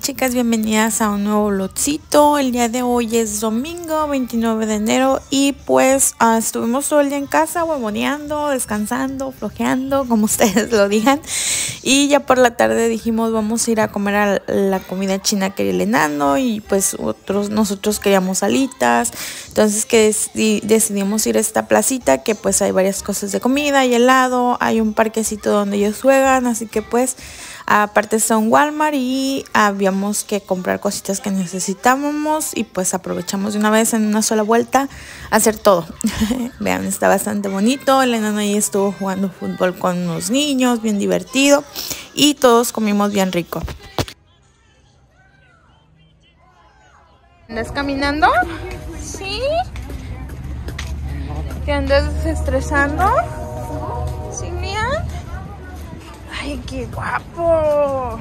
Chicas, bienvenidas a un nuevo lotcito. El día de hoy es domingo 29 de enero y pues uh, estuvimos todo el día en casa huevoneando, descansando, flojeando, como ustedes lo digan. Y ya por la tarde dijimos vamos a ir a comer a la comida china que el enano y pues otros, nosotros queríamos alitas. Entonces que decidimos ir a esta placita que pues hay varias cosas de comida y helado, hay un parquecito donde ellos juegan, así que pues aparte está un Walmart y habíamos que comprar cositas que necesitábamos y pues aprovechamos de una vez en una sola vuelta hacer todo. Vean, está bastante bonito, el enano ahí estuvo jugando fútbol con los niños, bien divertido y todos comimos bien rico. ¿Andas caminando? ¿Sí? ¿Te andas estresando? ¡Ay, qué guapo!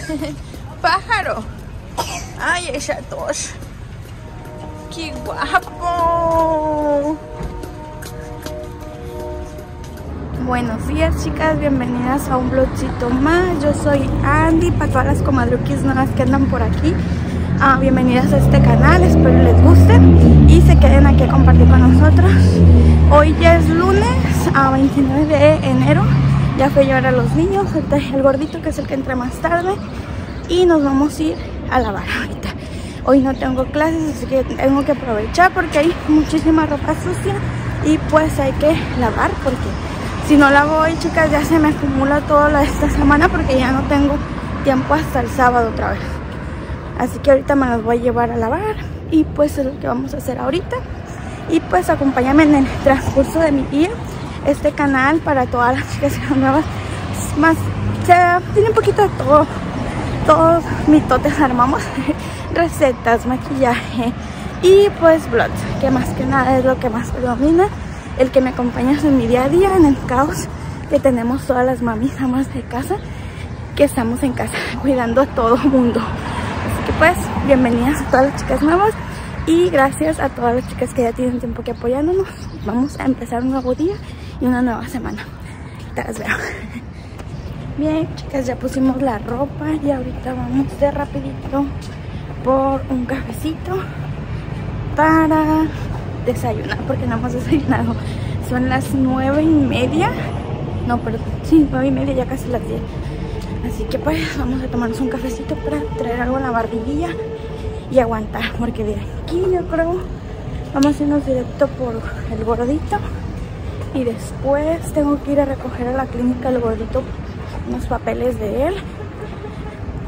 ¡Pájaro! ¡Ay, esa tos! ¡Qué guapo! Buenos días chicas, bienvenidas a un blogcito más. Yo soy Andy, para todas las comadruquis nuevas que andan por aquí. Ah, bienvenidas a este canal, espero les guste y se queden aquí a compartir con nosotros. Hoy ya es lunes, a 29 de enero. Ya fui a llevar a los niños, el gordito que es el que entra más tarde y nos vamos a ir a lavar ahorita. Hoy no tengo clases, así que tengo que aprovechar porque hay muchísima ropa sucia y pues hay que lavar porque si no lavo hoy, chicas, ya se me acumula toda esta semana porque ya no tengo tiempo hasta el sábado otra vez. Así que ahorita me las voy a llevar a lavar y pues es lo que vamos a hacer ahorita. Y pues acompáñame en el transcurso de mi día. Este canal para todas las chicas nuevas, más, o tiene un poquito de todo. Todos mitotes armamos, recetas, maquillaje y pues vlogs, que más que nada es lo que más predomina. El que me acompaña en mi día a día, en el caos que tenemos todas las mamis amas de casa, que estamos en casa cuidando a todo el pues bienvenidas a todas las chicas nuevas y gracias a todas las chicas que ya tienen tiempo que apoyándonos. Vamos a empezar un nuevo día y una nueva semana. Te las veo. Bien, chicas, ya pusimos la ropa y ahorita vamos de rapidito por un cafecito para desayunar, porque no hemos desayunado. Son las nueve y media. No, perdón, sí, nueve y media, ya casi las diez. Así que pues vamos a tomarnos un cafecito para traer algo en la barbilla y aguantar. Porque de aquí yo creo vamos a irnos directo por el gordito. Y después tengo que ir a recoger a la clínica el gordito unos papeles de él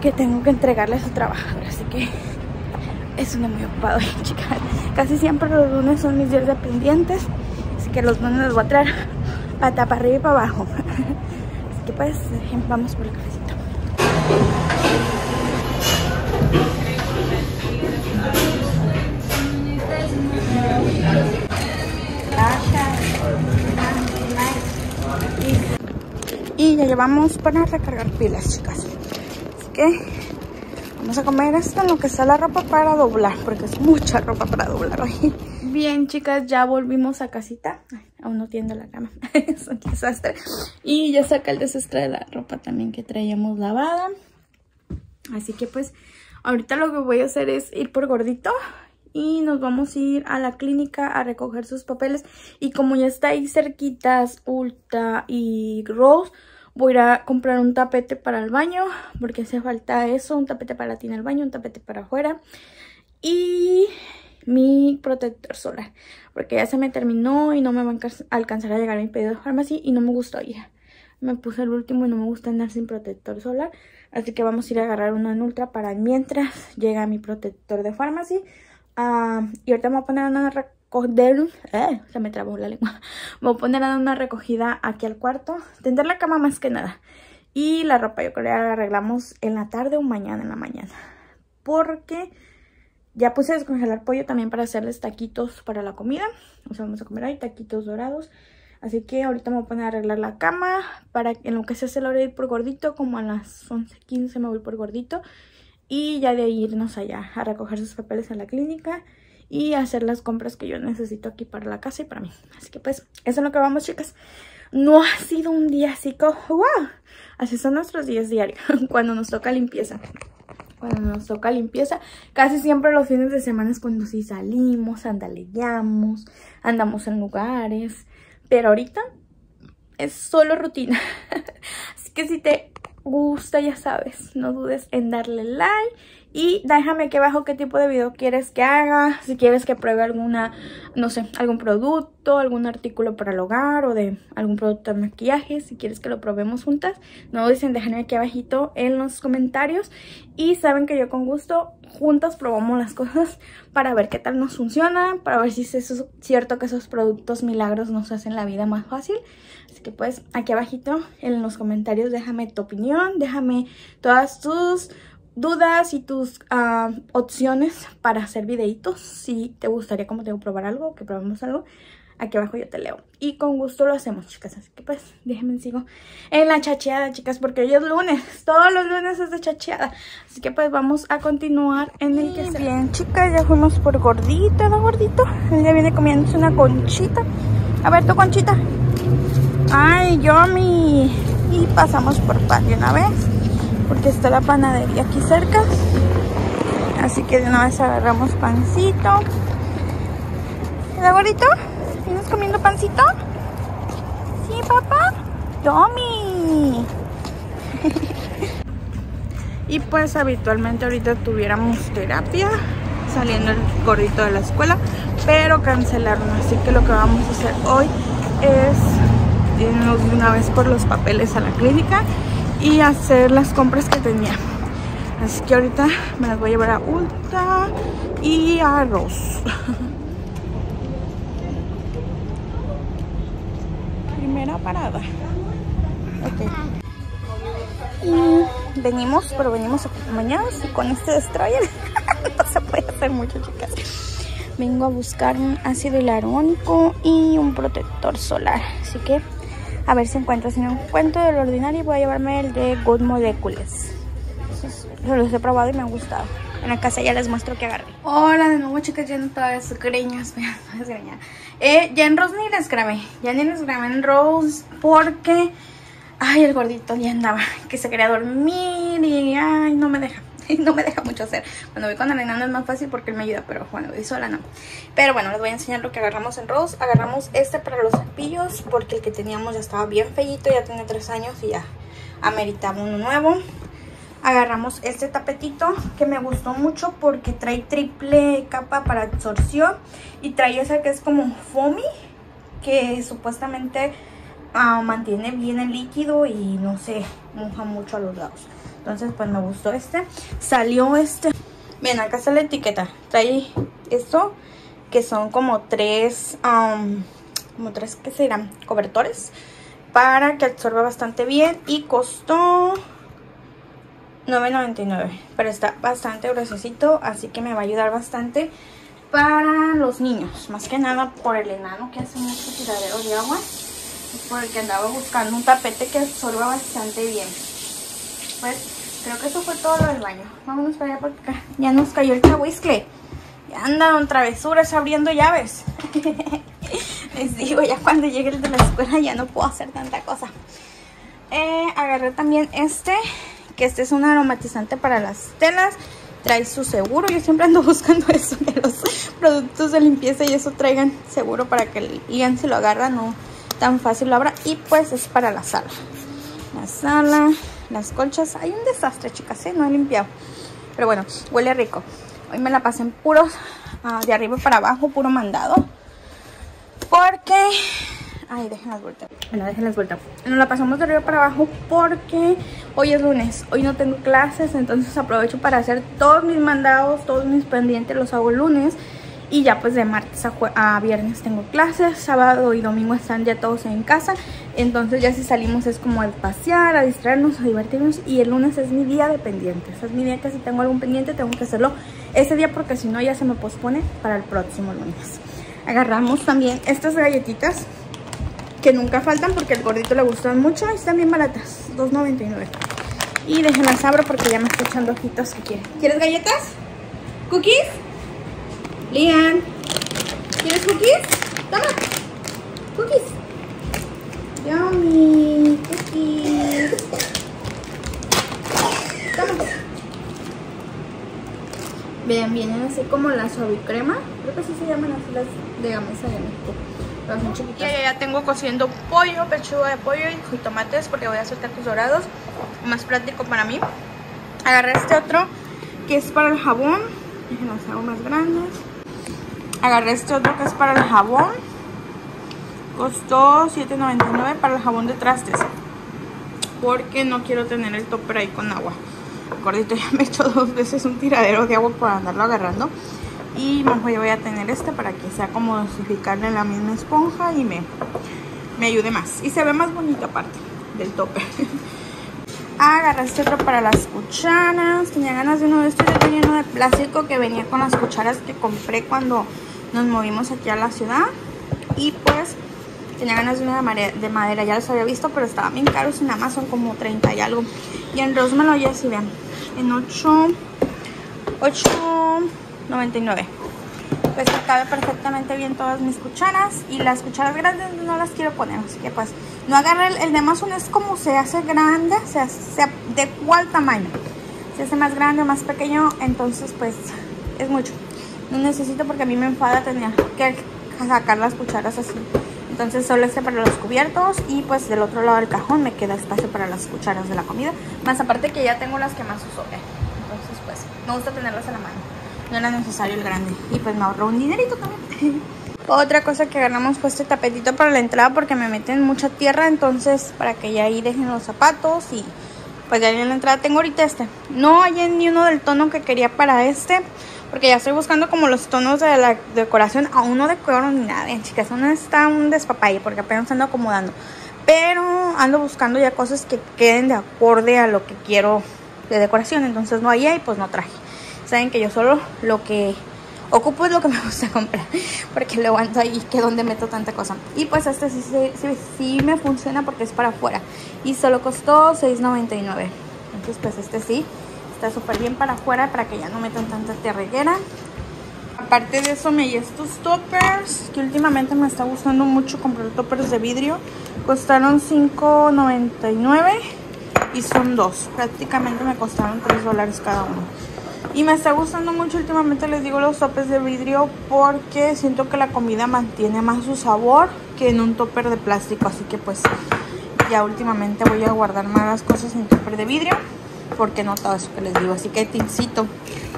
que tengo que entregarle a su trabajador. Así que es una muy ocupado, chicas. Casi siempre los lunes son mis días de pendientes. Así que los lunes les voy a traer pata para arriba y para abajo. Así que pues vamos por el cafecito. Y ya llevamos para recargar pilas, chicas. Así que vamos a comer esto en lo que está la ropa para doblar, porque es mucha ropa para doblar hoy. Bien, chicas, ya volvimos a casita. aún no tiendo la cama. es un desastre. Y ya saca el desastre de la ropa también que traíamos lavada. Así que pues ahorita lo que voy a hacer es ir por gordito y nos vamos a ir a la clínica a recoger sus papeles. Y como ya está ahí cerquitas Ulta y Rose, voy a ir a comprar un tapete para el baño porque hace falta eso, un tapete para ti en el baño, un tapete para afuera. Y mi protector solar, porque ya se me terminó y no me va a alcanzar a llegar mi pedido de farmacia y no me gustó ir. Me puse el último y no me gusta andar sin protector solar, así que vamos a ir a agarrar una en ultra para mientras llega mi protector de farmacia. Ah, y ahorita me voy a poner una recoger, eh, me trabó la lengua. Me a poner una recogida aquí al cuarto, tender la cama más que nada. Y la ropa yo creo que la arreglamos en la tarde o mañana en la mañana. Porque ya puse a descongelar pollo también para hacerles taquitos para la comida. O sea, vamos a comer ahí taquitos dorados. Así que ahorita me voy a poner a arreglar la cama para en lo que se hace la hora de ir por gordito. Como a las 11.15 me voy por gordito. Y ya de irnos allá a recoger sus papeles a la clínica. Y hacer las compras que yo necesito aquí para la casa y para mí. Así que pues, eso es lo que vamos chicas. no ha sido un día así como, wow, así son nuestros días diarios, cuando nos toca limpieza. Cuando nos toca limpieza, casi siempre los fines de semana es cuando sí salimos, andaleamos, andamos en lugares, pero ahorita es solo rutina. Así que si te gusta, ya sabes, no dudes en darle like y déjame aquí abajo qué tipo de video quieres que haga, si quieres que pruebe alguna, no sé, algún producto, algún artículo para el hogar o de algún producto de maquillaje, si quieres que lo probemos juntas, no dicen déjame aquí abajito en los comentarios y saben que yo con gusto juntas probamos las cosas para ver qué tal nos funciona, para ver si es cierto que esos productos milagros nos hacen la vida más fácil. Así que pues aquí abajito en los comentarios déjame tu opinión, déjame todas tus dudas y tus ah, opciones para hacer videitos. Si te gustaría, como tengo, probar algo, que probemos algo, aquí abajo yo te leo. Y con gusto lo hacemos, chicas. Así que pues, déjenme sigo en la chacheada, chicas, porque hoy es lunes. Todos los lunes es de chacheada. Así que pues vamos a continuar en el que Bien, chicas, ya fuimos por gordito, ¿no, gordito? Él ya viene comiéndose una conchita. A ver, tu conchita. Ay, yummy. Y pasamos por de una vez porque está la panadería aquí cerca. Así que de una vez agarramos pancito. ¿El abuelito? ¿Tienes comiendo pancito? Sí, papá. Tommy. y pues habitualmente ahorita tuviéramos terapia saliendo el gordito de la escuela, pero cancelaron. Así que lo que vamos a hacer hoy es irnos de una vez por los papeles a la clínica y hacer las compras que tenía. Así que ahorita me las voy a llevar a Ulta y a arroz. Primera parada. Ok. Y venimos, pero venimos acompañados y con este destroyer no se puede hacer mucho, chicas. Vengo a buscar un ácido hialurónico y un protector solar. Así que a ver si encuentro. Si no encuentro del ordinario, voy a llevarme el de Good Molecules. los he probado y me han gustado. En la casa ya les muestro que agarré. Hola de nuevo, chicas, ya no todas las greñas. eh, ya en Rose ni les grabé. Ya ni les grabé en Rose porque... Ay, el gordito ya andaba, que se quería dormir y ay, no me deja. no me deja mucho hacer. Cuando voy con enano es más fácil porque él me ayuda, pero bueno, voy sola no. Pero bueno, les voy a enseñar lo que agarramos en Rose. Agarramos este para los cepillos porque el que teníamos ya estaba bien feíto, ya tiene tres años y ya ameritaba uno nuevo. Agarramos este tapetito que me gustó mucho porque trae triple capa para absorción y trae esa que es como foamy que supuestamente ah, mantiene bien el líquido y no se moja mucho a los lados. Entonces pues me gustó este. Salió este. Bien, acá está la etiqueta. Trae esto que son como tres, como tres, ¿qué serán? Cobertores para que absorba bastante bien y costó 9.99 pero está bastante gruesecito así que me va a ayudar bastante para los niños más que nada por el enano que hace mucho tiradero de agua es por el que andaba buscando un tapete que absorba bastante bien pues Creo que eso fue todo lo del baño. Vámonos para allá porque ya nos cayó el chahuiscle. Ya andan travesuras abriendo llaves. Les digo, ya cuando llegue el de la escuela ya no puedo hacer tanta cosa. Eh, agarré también este, que este es un aromatizante para las telas. Trae su seguro. Yo siempre ando buscando eso, que los productos de limpieza y eso traigan seguro para que el Ian se lo agarra, no tan fácil lo abra. Y pues es para la sala. La sala las colchas. Hay un desastre, chicas, ¿eh? No he limpiado. Pero bueno, huele rico. Hoy me la pasé en puros, ah, de arriba para abajo, puro mandado. Porque... Ay, déjenlas vueltas. Bueno, déjenlas vueltas. Nos la pasamos de arriba para abajo porque hoy es lunes. Hoy no tengo clases, entonces aprovecho para hacer todos mis mandados, todos mis pendientes los hago el lunes. Y ya pues de martes a, viernes tengo clases, sábado y domingo están ya todos en casa. Entonces ya si salimos es como a pasear, a distraernos, a divertirnos. Y el lunes es mi día de pendientes. Es mi día que si tengo algún pendiente tengo que hacerlo ese día porque si no ya se me pospone para el próximo lunes. Agarramos también estas galletitas que nunca faltan porque al gordito le gustan mucho y están bien baratas, $2.99. Y déjenlas abro porque ya me estoy echando ojitos que quieren. ¿Quieres galletas? ¿Cookies? Lian, ¿quieres cookies? Toma, cookies. Yummy, cookies. Toma. Vean, vienen así como la suavicrema. Creo que así se llaman así las de Gamesa de México. Chiquitas. Ya, ya tengo cociendo pollo, pechuga de pollo y tomates porque voy a hacer tacos dorados. Más práctico para mí. Agarré este otro que es para el jabón. Los hago más grandes. Agarré este otro que es para el jabón. Costó $7.99 para el jabón de trastes. Porque no quiero tener el topper ahí con agua. Acordito, ya me he hecho dos veces un tiradero de agua para andarlo agarrando. Y mejor yo voy a tener este para que sea como dosificarle la misma esponja y me, me ayude más. Y se ve más bonito aparte del topper. Agarré este otro para las cucharas. Tenía ganas de uno de estos de lleno de plástico que venía con las cucharas que compré cuando nos movimos aquí a la ciudad. Y pues tenía ganas de una de madera, ya los había visto, pero estaban bien caros en Amazon, como 30 y algo. Y en lo ya si vean, en 8, 8.99. Pues cabe perfectamente bien todas mis cucharas y las cucharas grandes no las quiero poner, así que pues no agarre el, el de Amazon es como se hace grande, se hace de cuál tamaño. Se hace más grande o más pequeño, entonces pues es mucho. No necesito porque a mí me enfada tener que sacar las cucharas así. Entonces solo este para los cubiertos y pues del otro lado del cajón me queda espacio para las cucharas de la comida. Más aparte que ya tengo las que más uso. ¿eh? Entonces pues me gusta tenerlas a la mano. No era necesario el grande. Y pues me ahorro un dinerito también. Otra cosa que ganamos fue este tapetito para la entrada porque me meten mucha tierra. Entonces para que ya ahí dejen los zapatos y pues ya en la entrada tengo ahorita este. No hay ni uno del tono que quería para este. Porque ya estoy buscando como los tonos de la decoración. Aún no decoro ni nada, bien, chicas. Aún está un despapalle porque apenas ando acomodando. Pero ando buscando ya cosas que queden de acorde a lo que quiero de decoración. Entonces no hay y pues no traje. Saben que yo solo lo que ocupo es lo que me gusta comprar. Porque luego ando ahí que donde meto tanta cosa. Y pues este sí, sí, sí me funciona porque es para afuera. Y solo costó $6.99. Entonces pues este sí Está súper bien para afuera para que ya no metan tanta tierreguera. Aparte de eso me di estos toppers que últimamente me está gustando mucho comprar toppers de vidrio. Costaron $5.99 y son dos. Prácticamente me costaron 3 dólares cada uno. Y me está gustando mucho últimamente, les digo, los toppers de vidrio porque siento que la comida mantiene más su sabor que en un topper de plástico. Así que pues ya últimamente voy a guardar más las cosas en topper de vidrio porque no todo eso que les digo. Así que te incito,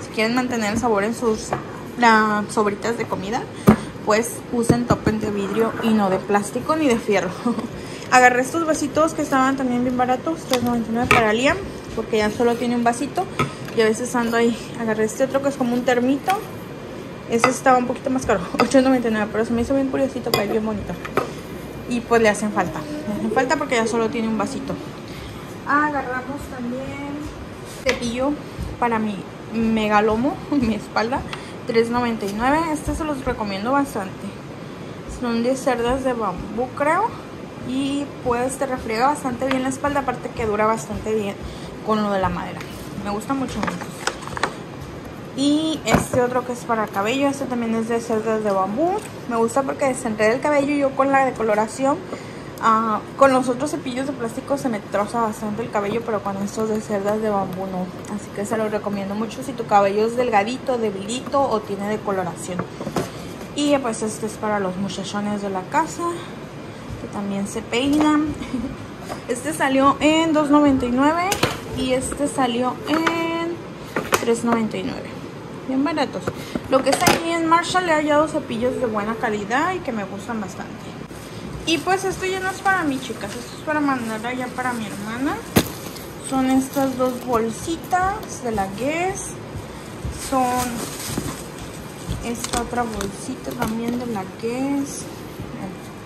si quieren mantener el sabor en sus sobritas de comida, pues usen topen de vidrio y no de plástico ni de fierro. Agarré estos vasitos que estaban también bien baratos, 3.99 para Liam, porque ya solo tiene un vasito y a veces ando ahí. Agarré este otro que es como un termito. Ese estaba un poquito más caro, 8.99, pero se me hizo bien curiosito, para bien bonito. Y pues le hacen falta, le hacen falta porque ya solo tiene un vasito. Agarramos también cepillo para mi megalomo, mi espalda, 3.99. Este se los recomiendo bastante. Son de cerdas de bambú, creo. Y pues te refriega bastante bien la espalda, aparte que dura bastante bien con lo de la madera. Me gusta mucho. Y este otro que es para cabello, este también es de cerdas de bambú. Me gusta porque desenreda el cabello yo con la decoloración Ah, con los otros cepillos de plástico se me troza bastante el cabello, pero con estos de cerdas de bambú no. Así que se los recomiendo mucho si tu cabello es delgadito, debilito o tiene decoloración. Y pues este es para los muchachones de la casa, que también se peinan. Este salió en $2.99 y este salió en $3.99. Bien baratos. Lo que está aquí en Marshall le he hallado cepillos de buena calidad y que me gustan bastante. Y pues esto ya no es para mí, chicas. Esto es para mandar allá para mi hermana. Son estas dos bolsitas de la Guess. Son esta otra bolsita también de la Guess.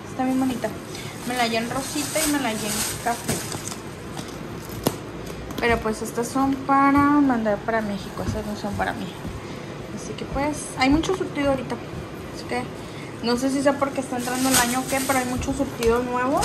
Está bien bonita. Me la en rosita y me la en café. Pero pues estas son para mandar para México. Estas no son para mí. Así que pues hay mucho surtido ahorita. Así que no sé si sea porque está entrando el año o qué, pero hay mucho surtido nuevo.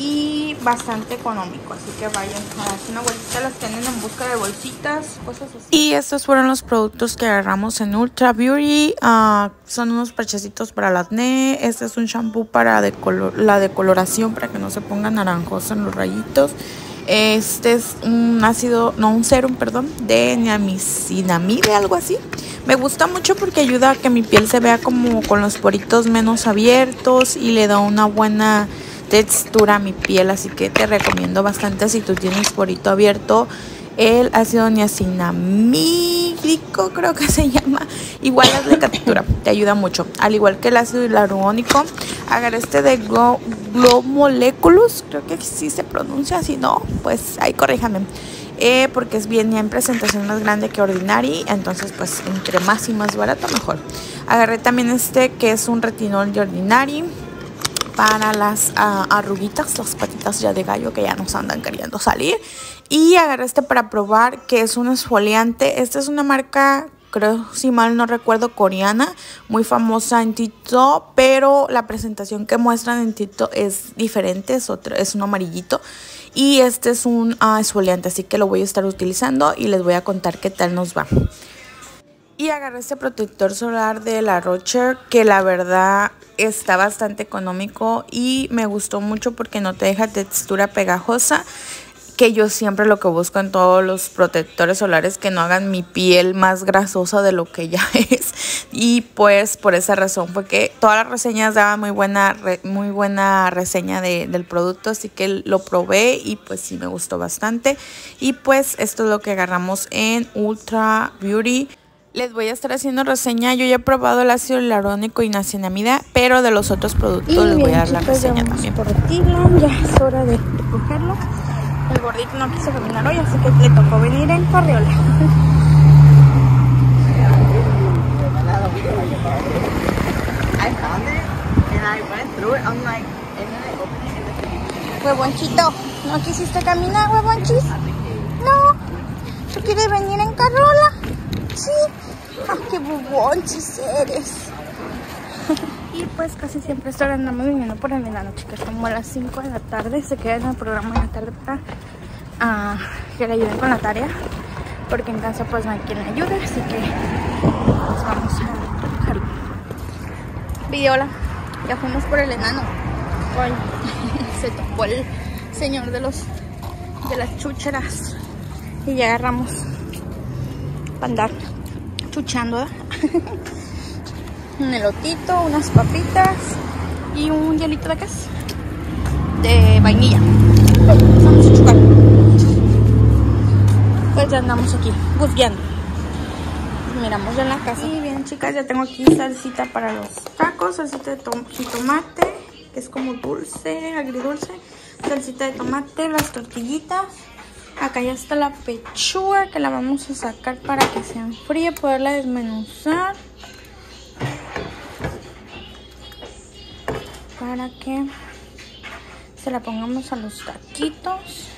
y bastante económico. Así que vayan a darse una vueltita las que anden en busca de bolsitas, cosas así. Y estos fueron los productos que agarramos en Ultra Beauty. Uh, son unos parchecitos para el acné. Este es un shampoo para la decoloración para que no se ponga naranjoso en los rayitos. Este es un ácido, no, un serum, perdón, de niacinamide, algo así. Me gusta mucho porque ayuda a que mi piel se vea como con los poritos menos abiertos y le da una buena textura a mi piel. Así que te recomiendo bastante si tú tienes porito abierto el ácido niacinamídico, creo que se llama. Igual es de textura, te ayuda mucho. Al igual que el ácido hialurónico, agarré este de Glow, Moleculus, creo que sí se pronuncia, si no, pues ahí corríjame. Eh, porque es bien en presentación más grande que Ordinary, entonces pues entre más y más barato mejor. Agarré también este que es un retinol de Ordinary para las uh, arruguitas, las patitas ya de gallo que ya nos andan queriendo salir. Y agarré este para probar que es un esfoliante. Esta es una marca creo si mal no recuerdo coreana, muy famosa en TikTok, pero la presentación que muestran en TikTok es diferente, es otro, es un amarillito y este es un uh, esfoliante, así que lo voy a estar utilizando y les voy a contar qué tal nos va. Y agarré este protector solar de la Rocher que la verdad está bastante económico y me gustó mucho porque no te deja textura pegajosa que yo siempre lo que busco en todos los protectores solares que no hagan mi piel más grasosa de lo que ya es y pues por esa razón fue que todas las reseñas daban muy buena muy buena reseña del producto así que lo probé y pues sí me gustó bastante y pues esto es lo que agarramos en Ultra Beauty les voy a estar haciendo reseña. Yo ya he probado el ácido hialurónico y nacinamida, pero de los otros productos les voy a dar la reseña también. Por ya es hora de recogerlo. El gordito no quiso caminar hoy, así que le tocó venir en carriola. Huevonchito, ¿no quisiste caminar, huevonchis? No. ¿Tú quieres venir en carriola? Sí. ¡Ah, qué bubonchis eres! Pues casi siempre estoy andando viniendo por el verano, chicas. Como a las 5 de la tarde se queda en el programa de la tarde para uh, que le ayuden con la tarea. Porque en casa pues no hay quien le ayude, así que pues vamos a trabajarlo. Videola, ya fuimos por el enano. Se tocó el señor de los de las chucheras. Y ya agarramos para andar chuchando, un elotito, unas papitas y un hielito de qué? De vainilla. Vamos a chucar. Pues ya andamos aquí, busqueando. Miramos ya en la casa. Y bien, chicas, ya tengo aquí salsita para los tacos, salsita de tomate, que es como dulce, agridulce. Salsita de tomate, las tortillitas. Acá ya está la pechuga que la vamos a sacar para que se enfríe, poderla desmenuzar. Para que se la pongamos a los taquitos.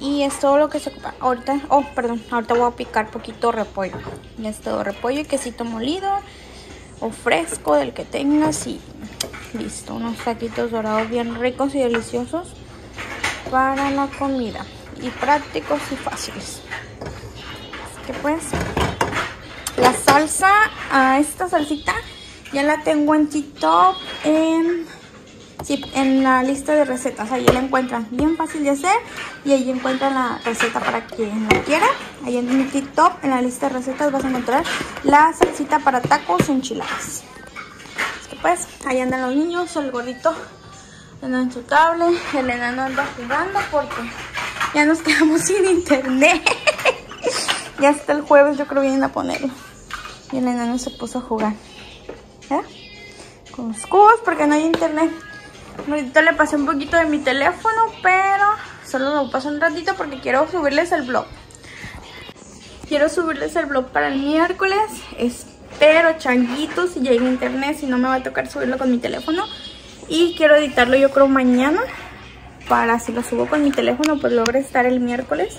Y es todo lo que se ocupa. Ahorita, oh, perdón, ahorita voy a picar poquito repollo. Ya es todo repollo y quesito molido o fresco del que tengas y listo. Unos taquitos dorados bien ricos y deliciosos para la comida. Y prácticos y fáciles. Así que pues, la salsa, a esta salsita ya la tengo en TikTok, en, en la lista de recetas. Ahí la encuentran bien fácil de hacer y ahí encuentran la receta para quien la quiera. Ahí en mi TikTok, en la lista de recetas, vas a encontrar la salsita para tacos enchiladas. Así que pues, ahí andan los niños, el gordito anda en su tablet, el enano anda jugando porque ya nos quedamos sin internet. ya hasta el jueves yo creo vienen a ponerlo. Y el enano se puso a jugar. Con los cubos porque no hay internet. Ahorita le pasé un poquito de mi teléfono, pero solo lo paso un ratito porque quiero subirles el blog. Quiero subirles el blog para el miércoles. Espero, changuitos, si llega internet, si no me va a tocar subirlo con mi teléfono. Y quiero editarlo yo creo mañana. Para si lo subo con mi teléfono, pues logre estar el miércoles.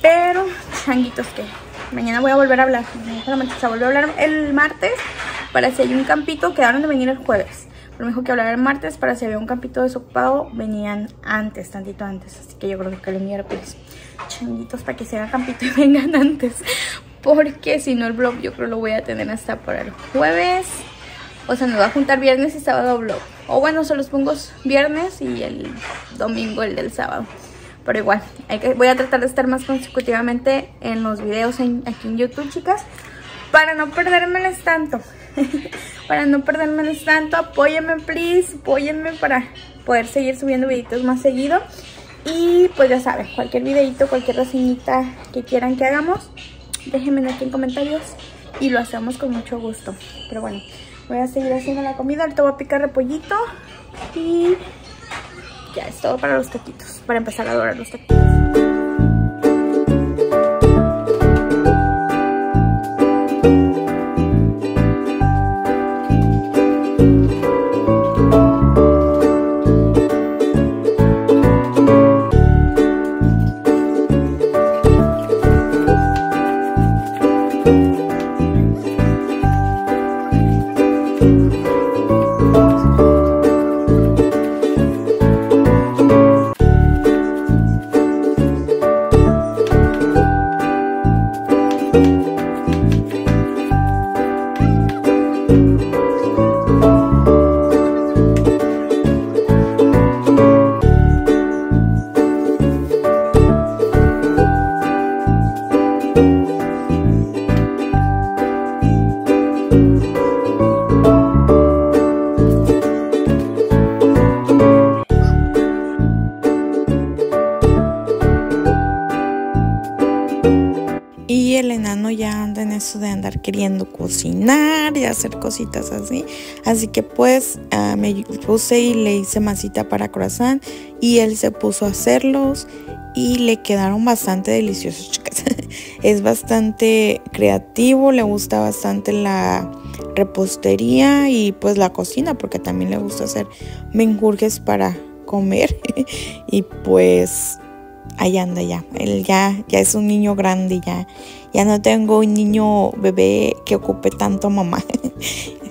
Pero, changuitos que mañana voy a volver a hablar. Solamente se volvió a hablar el martes para si hay un campito, quedaron de venir el jueves. Pero me dijo que hablar el martes para si había un capítulo desocupado, venían antes, tantito antes. Así que yo creo que el miércoles. Changuitos para que se haga capítulo y vengan antes. Porque si no el vlog yo creo lo voy a tener hasta por el jueves. O sea, me va a juntar viernes y sábado vlog. O bueno, se los pongo viernes y el domingo el del sábado. Pero igual, hay que, voy a tratar de estar más consecutivamente en los videos aquí en YouTube, chicas. Para no perdérmeles tanto. para no perdérmeles tanto, apóyenme, please. Apóyenme para poder seguir subiendo videitos más seguido. Y pues ya saben, cualquier videito, cualquier reseñita que quieran que hagamos, déjenme aquí en comentarios y lo hacemos con mucho gusto. Pero bueno, voy a seguir haciendo la comida. Ahorita voy a picar repollito y ya es todo para los taquitos, para empezar a dorar los taquitos. Cocinar y hacer cositas así. Así que pues ah, me puse y le hice masita para croissant y él se puso a hacerlos y le quedaron bastante deliciosos, chicas. es bastante creativo, le gusta bastante la repostería y pues la cocina porque también le gusta hacer menjurjes para comer y pues ahí anda ya. Él ya, ya es un niño grande, ya, ya no tengo un niño bebé que ocupe tanto mamá.